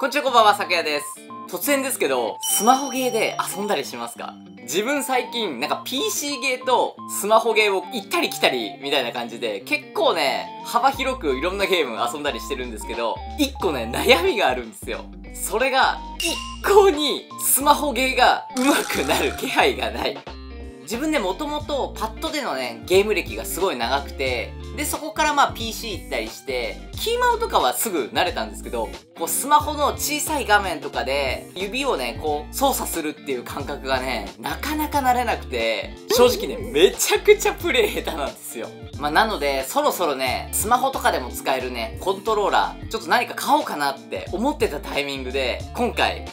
こんにちはこんばんは、咲夜です。突然ですけど、スマホゲーで遊んだりしますか？自分最近、なんか PC ゲーとスマホゲーを行ったり来たりみたいな感じで、結構ね、幅広くいろんなゲーム遊んだりしてるんですけど、一個ね、悩みがあるんですよ。それが、一向にスマホゲーが上手くなる気配がない。自分でもともとパッドでのね、ゲーム歴がすごい長くて、で、そこからまあ PC 行ったりして、キーマウとかはすぐ慣れたんですけど、こうスマホの小さい画面とかで指をね、こう操作するっていう感覚がね、なかなか慣れなくて、正直ね、めちゃくちゃプレイ下手なんですよ。まあなので、そろそろね、スマホとかでも使えるね、コントローラー、ちょっと何か買おうかなって思ってたタイミングで、今回、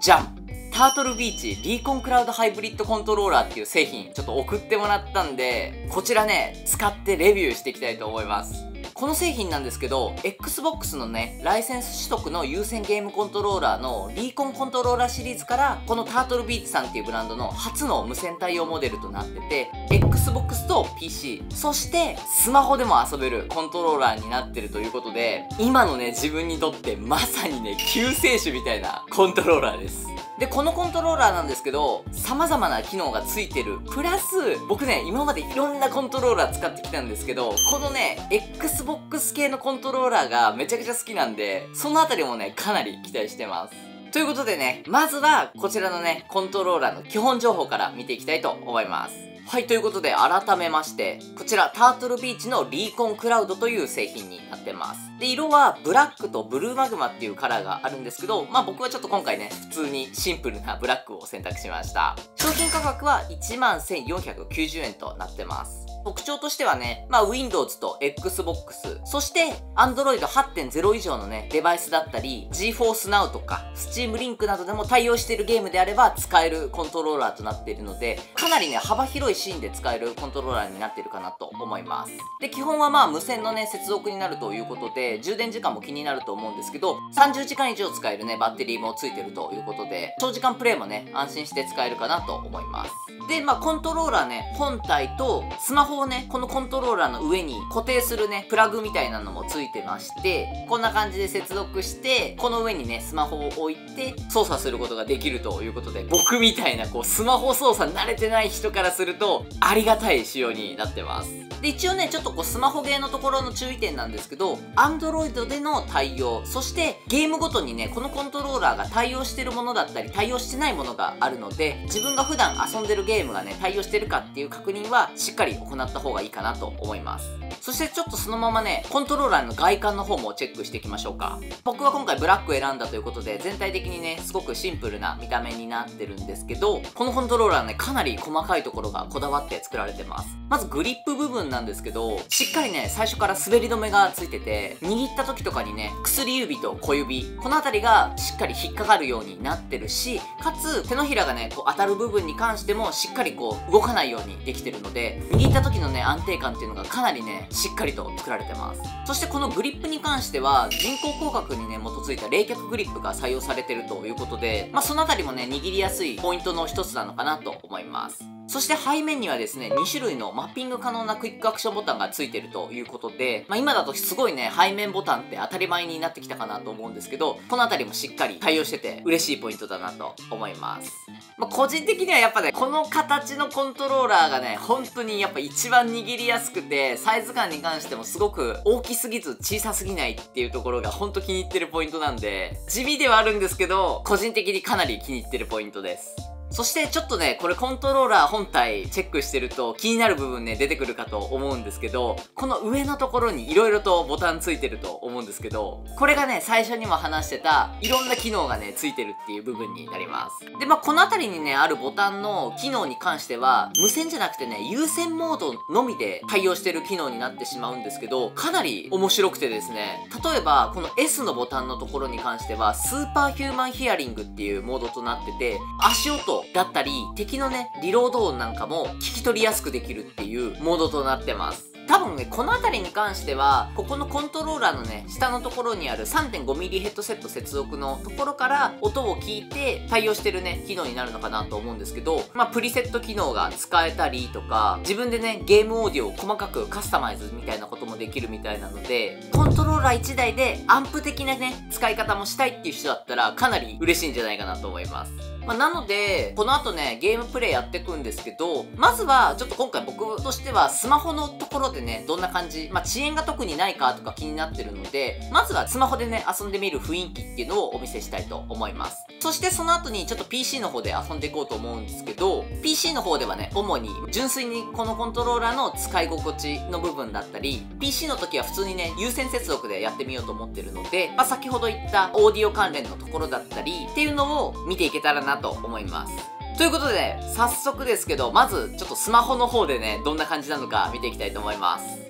じゃんタートルビーチリーコンクラウドハイブリッドコントローラーっていう製品ちょっと送ってもらったんで、こちらね、使ってレビューしていきたいと思います。この製品なんですけど、Xbox のね、ライセンス取得の有線ゲームコントローラーのリーコンコントローラーシリーズから、このタートルビーチさんっていうブランドの初の無線対応モデルとなってて、Xbox と PC、そしてスマホでも遊べるコントローラーになってるということで、今のね、自分にとってまさにね、救世主みたいなコントローラーです。で、このコントローラーなんですけど、様々な機能がついてる。プラス、僕ね、今までいろんなコントローラー使ってきたんですけど、このね、Xbox 系のコントローラーがめちゃくちゃ好きなんで、そのあたりもね、かなり期待してます。ということでね、まずはこちらのね、コントローラーの基本情報から見ていきたいと思います。はい、ということで改めまして、こちらタートルビーチのリーコンクラウドという製品になってます。で、色はブラックとブルーマグマっていうカラーがあるんですけど、まあ僕はちょっと今回ね、普通にシンプルなブラックを選択しました。商品価格は11,490円となってます。特徴としてはね、まあ Windows と Xbox、そして Android 8.0以上のね、デバイスだったり、GeForce Now とか Steam Link などでも対応しているゲームであれば使えるコントローラーとなっているので、かなりね、幅広いシーンで使えるコントローラーになっているかなと思います。で、基本はまあ無線のね、接続になるということで、充電時間も気になると思うんですけど、30時間以上使えるね、バッテリーもついてるということで、長時間プレイもね、安心して使えるかなと思います。で、まあコントローラーね、本体とスマホをね、このコントローラーの上に固定するね、プラグみたいなのもついてまして、こんな感じで接続して、この上にね、スマホを置いて操作することができるということで、僕みたいなこう、スマホ操作慣れてない人からすると、ありがたい仕様になってます。で、一応ね、ちょっとこう、スマホゲーのところの注意点なんですけど、Android での対応、そしてゲームごとにね、このコントローラーが対応してるものだったり、対応してないものがあるので、自分が普段遊んでるゲームがね、対応してるかっていう確認は、しっかり行った方がいいかなと思います。そしてちょっとそのままね、コントローラーの外観の方もチェックしていきましょうか。僕は今回ブラックを選んだということで、全体的にね、すごくシンプルな見た目になってるんですけど、このコントローラーね、かなり細かいところがこだわって作られてます。まずグリップ部分なんですけど、しっかりね、最初から滑り止めがついてて、握った時とかにね、薬指と小指、この辺りがしっかり引っかかるようになってるし、かつ手のひらがね、こう当たる部分に関してもしっかりこう動かないようにできてるので、握った時のね、安定感っていうのがかなりね、しっかりと作られてます。そしてこのグリップに関しては、人工光学にね、基づいた冷却グリップが採用されてるということで、まあ、その辺りもね、握りやすいポイントの一つなのかなと思います。そして背面にはですね、2種類のマッピング可能なクイックアクションボタンが付いてるということで、まあ、今だとすごいね、背面ボタンって当たり前になってきたかなと思うんですけど、このあたりもしっかり対応してて嬉しいポイントだなと思います。まあ、個人的にはやっぱね、この形のコントローラーがね、本当にやっぱ一番握りやすくて、サイズ感に関してもすごく大きすぎず小さすぎないっていうところが本当気に入ってるポイントなんで、地味ではあるんですけど、個人的にかなり気に入ってるポイントです。そしてちょっとね、これコントローラー本体チェックしてると気になる部分ね、出てくるかと思うんですけど、この上のところに色々とボタンついてると思うんですけど、これがね、最初にも話してた、いろんな機能がね、ついてるっていう部分になります。で、まあ、この辺りにね、あるボタンの機能に関しては、無線じゃなくてね、有線モードのみで対応してる機能になってしまうんですけど、かなり面白くてですね、例えば、この S のボタンのところに関しては、スーパーヒューマンヒアリングっていうモードとなってて、足音だったり、敵のね、リロード音なんかも聞き取りやすくできるっていうモードとなってます。多分ね、この辺りに関しては、ここのコントローラーのね、下のところにある 3.5mm ヘッドセット接続のところから音を聞いて対応してるね、機能になるのかなと思うんですけど、まあ、プリセット機能が使えたりとか、自分でね、ゲームオーディオを細かくカスタマイズみたいなこともできるみたいなので、コントローラー1台でアンプ的なね、使い方もしたいっていう人だったら、かなり嬉しいんじゃないかなと思います。まあ、なので、この後ね、ゲームプレイやっていくんですけど、まずは、ちょっと今回僕としては、スマホのところでね、どんな感じ、まあ、遅延が特にないかとか気になってるので、まずはスマホでね、遊んでみる雰囲気っていうのをお見せしたいと思います。そしてその後にちょっと PC の方で遊んでいこうと思うんですけど、PC の方ではね、主に純粋にこのコントローラーの使い心地の部分だったり、PC の時は普通にね、有線接続でやってみようと思ってるので、まあ、先ほど言ったオーディオ関連のところだったり、っていうのを見ていけたらなと思います。ということで、早速ですけど、まずちょっとスマホの方でね、どんな感じなのか見ていきたいと思います。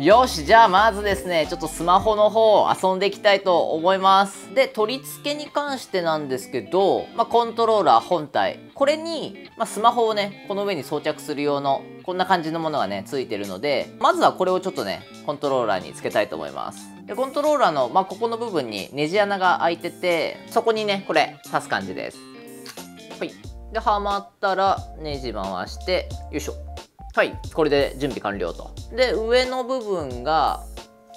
よし、じゃあまずですね、ちょっとスマホの方遊んでいきたいと思います。で、取り付けに関してなんですけど、まあ、コントローラー本体。これに、まあ、スマホをね、この上に装着する用の、こんな感じのものがね、ついてるので、まずはこれをちょっとね、コントローラーにつけたいと思います。で、コントローラーの、まあ、ここの部分にネジ穴が開いてて、そこにね、これ、刺す感じです。はい。で、はまったら、ネジ回して、よいしょ。はい。これで準備完了と。で、上の部分が、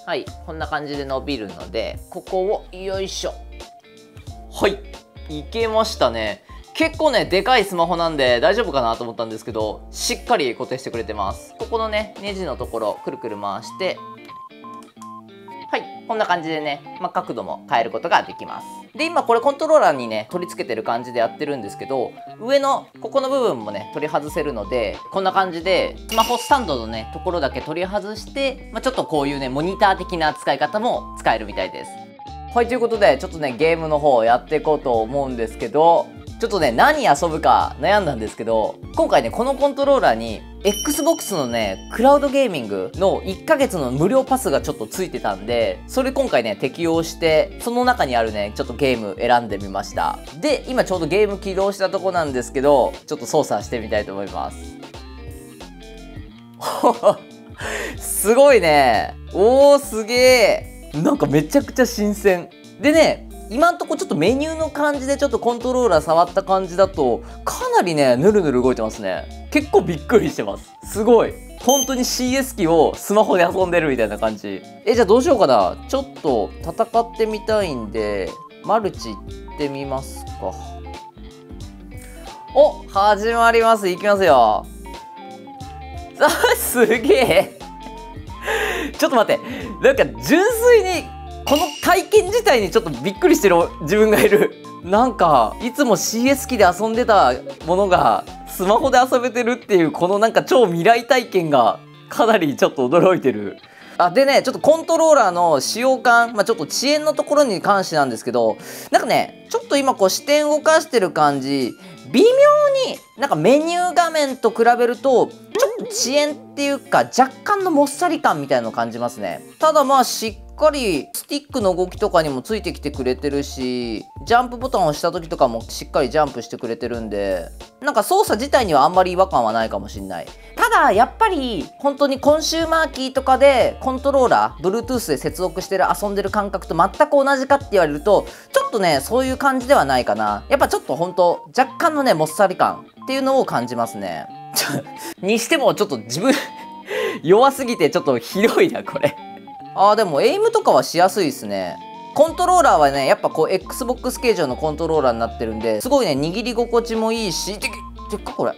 はい。こんな感じで伸びるので、ここを、よいしょ。はい。いけましたね。結構ね、でかいスマホなんで大丈夫かなと思ったんですけど、しっかり固定してくれてます。ここのね、ネジのところ、くるくる回して、はい。こんな感じでね、まあ、角度も変えることができます。で、今これコントローラーにね、取り付けてる感じでやってるんですけど、上のここの部分もね、取り外せるので、こんな感じで、スマホスタンドのね、ところだけ取り外して、まあ、ちょっとこういうね、モニター的な使い方も使えるみたいです。はい、ということで、ちょっとね、ゲームの方をやっていこうと思うんですけど、ちょっとね、何遊ぶか悩んだんですけど、今回ね、このコントローラーに、Xbox のね、クラウドゲーミングの1ヶ月の無料パスがちょっとついてたんで、それ今回ね、適用して、その中にあるね、ちょっとゲーム選んでみました。で、今ちょうどゲーム起動したとこなんですけど、ちょっと操作してみたいと思います。すごいね。おー、すげー。なんかめちゃくちゃ新鮮。でね、今んとこちょっとメニューの感じでちょっとコントローラー触った感じだとかなりねぬるぬる動いてますね。結構びっくりしてます。すごい。本当に CS 機をスマホで遊んでるみたいな感じ。えじゃあどうしようかな。ちょっと戦ってみたいんでマルチ行ってみますか。お始まります。いきますよ。あすげえ。ちょっと待って。なんか純粋にこの体験自体にちょっとびっくりしてる自分がいる。なんかいつも CS 機で遊んでたものがスマホで遊べてるっていうこのなんか超未来体験がかなりちょっと驚いてる。あでねちょっとコントローラーの使用感、まあ、ちょっと遅延のところに関してなんですけどなんかねちょっと今こう視点動かしてる感じ微妙になんかメニュー画面と比べるとちょっと遅延っていうか若干のもっさり感みたいのを感じますね。ただまあしっかりスティックの動きとかにもついてきてくれてるしジャンプボタンを押した時とかもしっかりジャンプしてくれてるんでなんか操作自体にはあんまり違和感はないかもしんない。ただやっぱり本当にコンシューマーキーとかでコントローラー Bluetooth で接続してる遊んでる感覚と全く同じかって言われるとちょっとねそういう感じではないかな。やっぱちょっと本当若干のねもっさり感っていうのを感じますね。にしてもちょっと自分 弱すぎてちょっとひどいなこれ。あーでもエイムとかはしやすいですね。コントローラーはねやっぱこう XBOX 形状のコントローラーになってるんですごいね握り心地もいいしてっかこれ。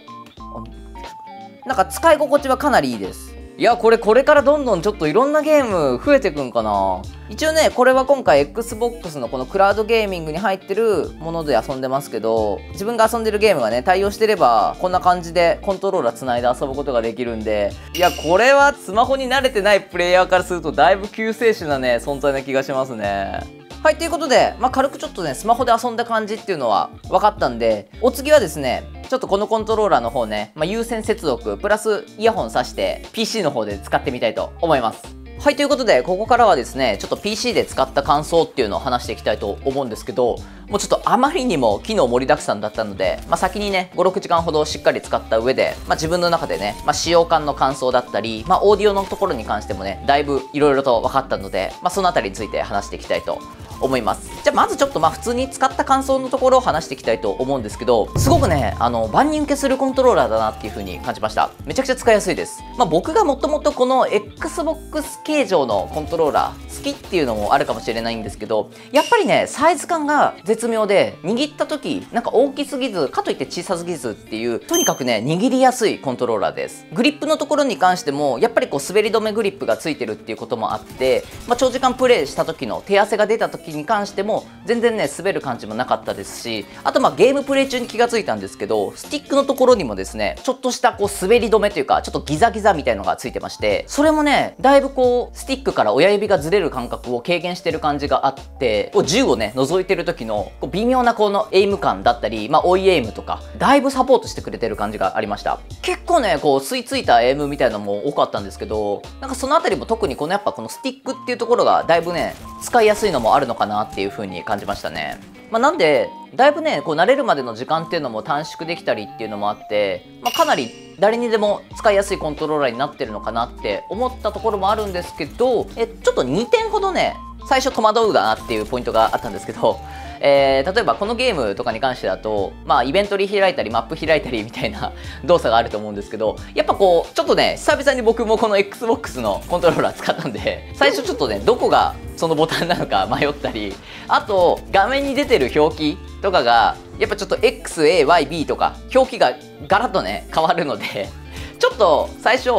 なんか使い心地はかなりいいです。いやこれこれからどんどんちょっといろんなゲーム増えてくんかな。一応ねこれは今回 XBOX のこのクラウドゲーミングに入ってるもので遊んでますけど自分が遊んでるゲームがね対応してればこんな感じでコントローラーつないで遊ぶことができるんでいやこれはスマホに慣れてないプレイヤーからするとだいぶ救世主なね存在な気がしますねはい、ということで、まあ、軽くちょっとね、スマホで遊んだ感じっていうのは分かったんで、お次はですね、ちょっとこのコントローラーの方ね、まあ、有線接続、プラスイヤホン挿して、PC の方で使ってみたいと思います。はい、ということで、ここからはですね、ちょっと PC で使った感想っていうのを話していきたいと思うんですけど、もうちょっとあまりにも機能盛りだくさんだったので、まあ、先にね、5、6時間ほどしっかり使った上で、まあ、自分の中でね、まあ、使用感の感想だったり、まあ、オーディオのところに関してもね、だいぶいろいろと分かったので、まあ、そのあたりについて話していきたいと思います。じゃあまずちょっとまあ普通に使った感想のところを話していきたいと思うんですけどすごくねあの万人受けするコントローラーだなっていう風に感じました。めちゃくちゃ使いやすいです。まあ僕がもともとこの XBOX 形状のコントローラーきっていうのもあるかもしれないんですけどやっぱりねサイズ感が絶妙で握った時なんか大きすぎずかといって小さすぎずっていうとにかくね握りやすいコントローラーです。グリップのところに関してもやっぱりこう滑り止めグリップがついてるっていうこともあって、まあ、長時間プレイした時の手汗が出た時に関しても全然ね滑る感じもなかったですしあとまあゲームプレイ中に気がついたんですけどスティックのところにもですねちょっとしたこう滑り止めというかちょっとギザギザみたいのがついてましてそれもねだいぶこうスティックから親指がずれる感覚を軽減してる感じがあってこう銃をね覗いてる時のこう微妙なこのエイム感だったりまあ追いエイムとかだいぶサポートしてくれてる感じがありました結構ねこう吸い付いたエイムみたいなのも多かったんですけどなんかその辺りも特にこのやっぱこのスティックっていうところがだいぶね使いやすいのもあるのかなっていう風に感じましたね。まあ、なんでだいぶねこう慣れるまでの時間っていうのも短縮できたりっていうのもあって、まあ、かなり誰にでも使いやすいコントローラーになってるのかなって思ったところもあるんですけどえちょっと2点ほどね最初戸惑うだなっていうポイントがあったんですけどえー、例えばこのゲームとかに関してだと、まあ、イベントリ開いたりマップ開いたりみたいな 動作があると思うんですけどやっぱこうちょっとね久々に僕もこの XBOX のコントローラー使ったんで 最初ちょっとねどこがそのボタンなのか迷ったりあと画面に出てる表記とかがやっぱちょっと XAYB とか表記がガラッとね変わるので ちょっと最初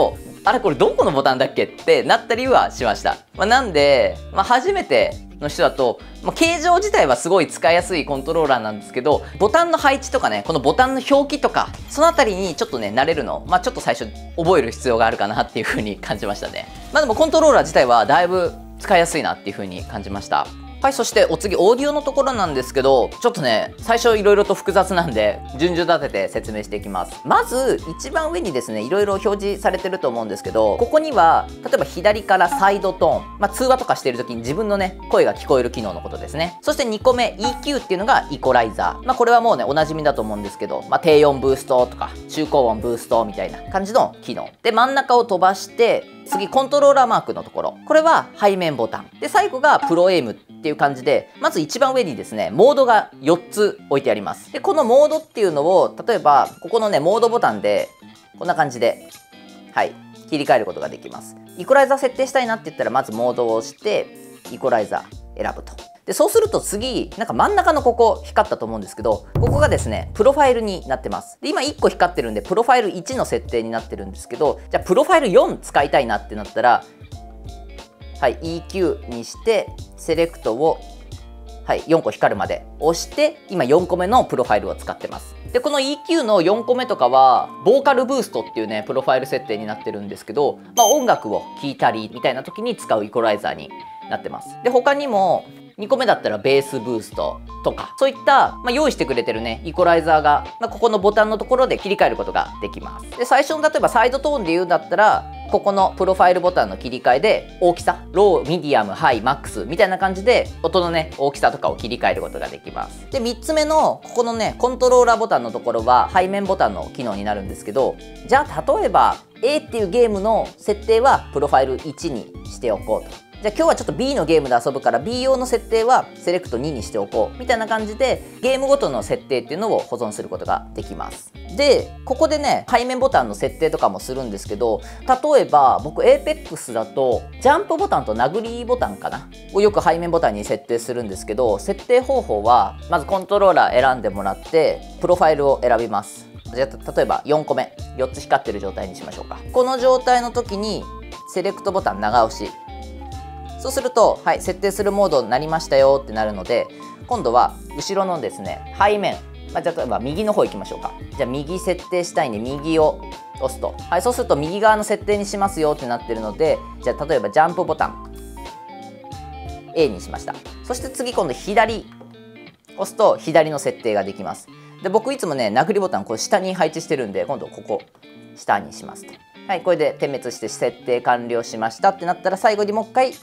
あれこれどこのボタンだっけってなったりはしました、まあ、なんで、まあ、初めての人だと、まあ、形状自体はすごい使いやすいコントローラーなんですけどボタンの配置とかねこのボタンの表記とかその辺りにちょっとね慣れるのまあちょっと最初覚える必要があるかなっていう風に感じましたね。まあでもコントローラー自体はだいぶ使いやすいなっていう風に感じました。はい、そしてお次、オーディオのところなんですけど、ちょっとね、最初いろいろと複雑なんで、順序立てて説明していきます。まず、一番上にですね、いろいろ表示されてると思うんですけど、ここには、例えば左からサイドトーン、まあ、通話とかしてる時に自分のね、声が聞こえる機能のことですね。そして2個目、EQ っていうのがイコライザー。まあ、これはもうね、おなじみだと思うんですけど、まあ、低音ブーストとか、中高音ブーストみたいな感じの機能。で、真ん中を飛ばして、次コントローラーマークのところ。これは背面ボタン。で最後がプロエイムっていう感じでまず一番上にですねモードが4つ置いてあります。でこのモードっていうのを例えばここのねモードボタンでこんな感じではい切り替えることができます。イコライザー設定したいなって言ったらまずモードを押してイコライザー選ぶと。でそうすると次なんか真ん中のここ光ったと思うんですけどここがですねプロファイルになってます。で今1個光ってるんでプロファイル1の設定になってるんですけどじゃあプロファイル4使いたいなってなったらはい EQ にしてセレクトをはい、4個光るまで押して今4個目のプロファイルを使ってます。でこの EQ の4個目とかはボーカルブーストっていうねプロファイル設定になってるんですけど、まあ、音楽を聴いたりみたいな時に使うイコライザーになってます。で他にも2個目だったらベースブーストとかそういった、まあ、用意してくれてるねイコライザーが、まあ、ここのボタンのところで切り替えることができます。で最初の例えばサイドトーンで言うんだったらここのプロファイルボタンの切り替えで大きさローミディアムハイマックスみたいな感じで音のね大きさとかを切り替えることができます。で3つ目のここのねコントローラーボタンのところは背面ボタンの機能になるんですけどじゃあ例えば A っていうゲームの設定はプロファイル1にしておこうと。じゃあ今日はちょっと B のゲームで遊ぶから B 用の設定はセレクト2にしておこうみたいな感じでゲームごとの設定っていうのを保存することができます。でここでね背面ボタンの設定とかもするんですけど例えば僕 APEX だとジャンプボタンと殴りボタンかな？をよく背面ボタンに設定するんですけど設定方法はまずコントローラー選んでもらってプロファイルを選びます。じゃあ例えば4個目。4つ光ってる状態にしましょうか。この状態の時にセレクトボタン長押し。そうすると、はい、設定するモードになりましたよってなるので今度は後ろのですね背面、まあ、例えば右の方行きましょうか。じゃあ右設定したいんで右を押すと、はい、そうすると右側の設定にしますよってなってるのでじゃあ例えばジャンプボタン A にしました。そして次今度左押すと左の設定ができます。で僕いつもね殴りボタンこう下に配置してるんで今度ここ下にしますと。はいこれで点滅して設定完了しましたってなったら最後にもう一回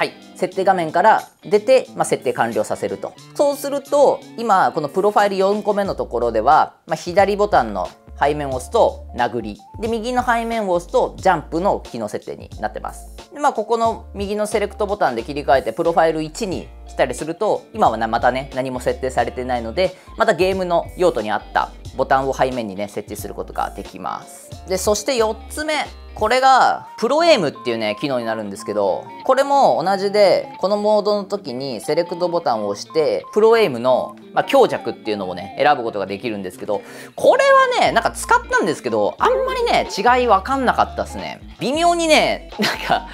はい。設定画面から出て、まあ、設定完了させると。そうすると今このプロファイル4個目のところでは、まあ、左ボタンの背面を押すと殴り。で右の背面を押すとジャンプの機能設定になってます。でまあここの右のセレクトボタンで切り替えてプロファイル1にしたりすると今はまたね何も設定されてないのでまたゲームの用途に合ったボタンを背面にね設置することができます。でそして4つ目。これがプロエイムっていうね機能になるんですけどこれも同じでこのモードの時にセレクトボタンを押してプロエイムの、まあ、強弱っていうのをね選ぶことができるんですけどこれはねなんか使ったんですけどあんまりね違い分かんなかったですね。微妙にねなんか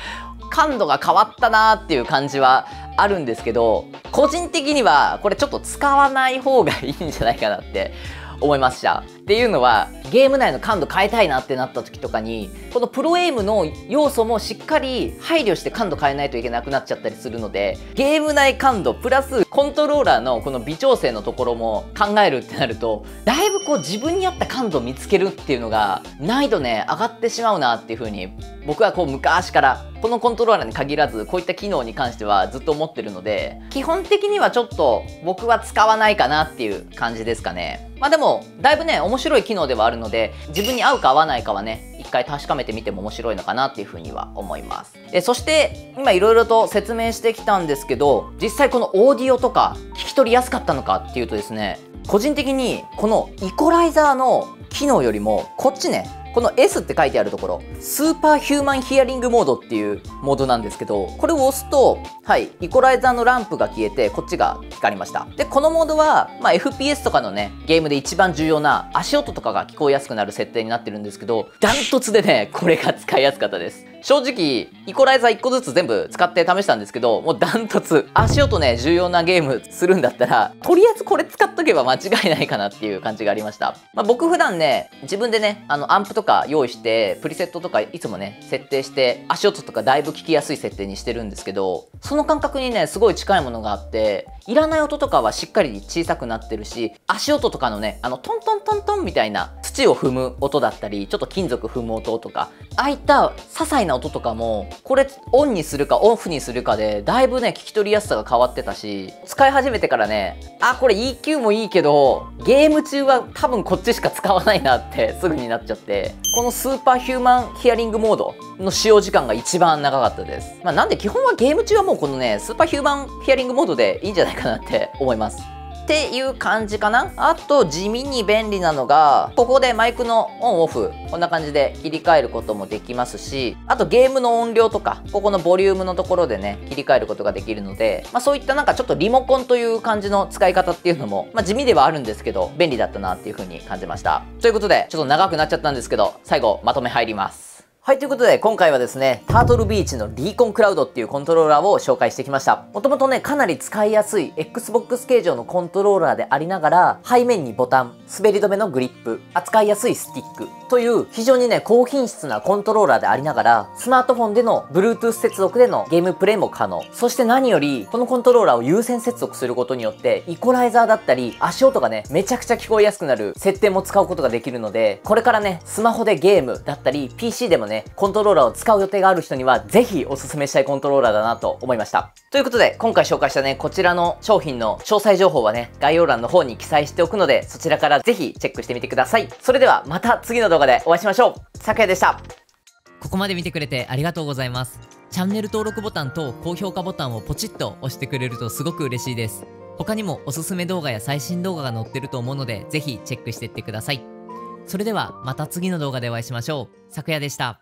感度が変わったなーっていう感じはあるんですけど個人的にはこれちょっと使わない方がいいんじゃないかなって思いました。っていうのはゲーム内の感度変えたいなってなった時とかにこのプロエイムの要素もしっかり配慮して感度変えないといけなくなっちゃったりするのでゲーム内感度プラスコントローラーのこの微調整のところも考えるってなるとだいぶこう自分に合った感度を見つけるっていうのが難易度ね上がってしまうなっていう風に僕はこう昔からこのコントローラーに限らずこういった機能に関してはずっと思ってるので基本的にはちょっと僕は使わないかなっていう感じですかね。まあでもだいぶね面面白い機能ではあるので自分に合うか合わないかはね一回確かめてみても面白いのかなっていうふうには思います。えそして今いろいろと説明してきたんですけど実際このオーディオとか聞き取りやすかったのかっていうとですね個人的にこのイコライザーの機能よりもこっちねこの S って書いてあるところ、スーパーヒューマンヒアリングモードっていうモードなんですけど、これを押すと、はい、イコライザーのランプが消えて、こっちが光りました。で、このモードは、まあ、FPS とかのね、ゲームで一番重要な足音とかが聞こえやすくなる設定になってるんですけど、ダントツでね、これが使いやすかったです。正直、イコライザー1個ずつ全部使って試したんですけど、もうダントツ。足音ね、重要なゲームするんだったら、とりあえずこれ使っとけば間違いないかなっていう感じがありました。まあ、僕普段ね、自分でね、あの、アンプとか用意して、プリセットとかいつもね、設定して、足音とかだいぶ聞きやすい設定にしてるんですけど、その感覚にね、すごい近いものがあって、いらない音とかはしっかり小さくなってるし、足音とかのね、あの、トントントントンみたいな土を踏む音だったり、ちょっと金属踏む音とか、ああいった些細な音とかも、これオンにするかオフにするかでだいぶね聞き取りやすさが変わってたし使い始めてからねあこれ EQ もいいけどゲーム中は多分こっちしか使わないなってすぐになっちゃってこのスーパーヒューマンヒアリングモードの使用時間が一番長かったです、まあ、なんで基本はゲーム中はもうこのねスーパーヒューマンヒアリングモードでいいんじゃないかなって思います。っていう感じかな？あと地味に便利なのがここでマイクのオンオフこんな感じで切り替えることもできますしあとゲームの音量とかここのボリュームのところでね切り替えることができるので、まあ、そういったなんかちょっとリモコンという感じの使い方っていうのも、まあ、地味ではあるんですけど便利だったなっていう風に感じました。ということでちょっと長くなっちゃったんですけど最後まとめ入ります。はい、ということで今回はですね、タートルビーチのリーコンクラウドっていうコントローラーを紹介してきました。もともとね、かなり使いやすい Xbox 形状のコントローラーでありながら、背面にボタン、滑り止めのグリップ、扱いやすいスティックという非常にね、高品質なコントローラーでありながら、スマートフォンでの Bluetooth 接続でのゲームプレイも可能。そして何より、このコントローラーを優先接続することによって、イコライザーだったり、足音がね、めちゃくちゃ聞こえやすくなる設定も使うことができるので、これからね、スマホでゲームだったり、PC でもね、コントローラーを使う予定がある人には、ぜひおすすめしたいコントローラーだなと思いました。ということで、今回紹介したね、こちらの商品の詳細情報はね、概要欄の方に記載しておくので、そちらからぜひチェックしてみてください。それでは、また次の動画でお会いしましょう。さくやでした。ここまで見てくれてありがとうございます。チャンネル登録ボタンと高評価ボタンをポチッと押してくれるとすごく嬉しいです。他にもおすすめ動画や最新動画が載ってると思うので、ぜひチェックしていってください。それではまた次の動画でお会いしましょう。さくやでした。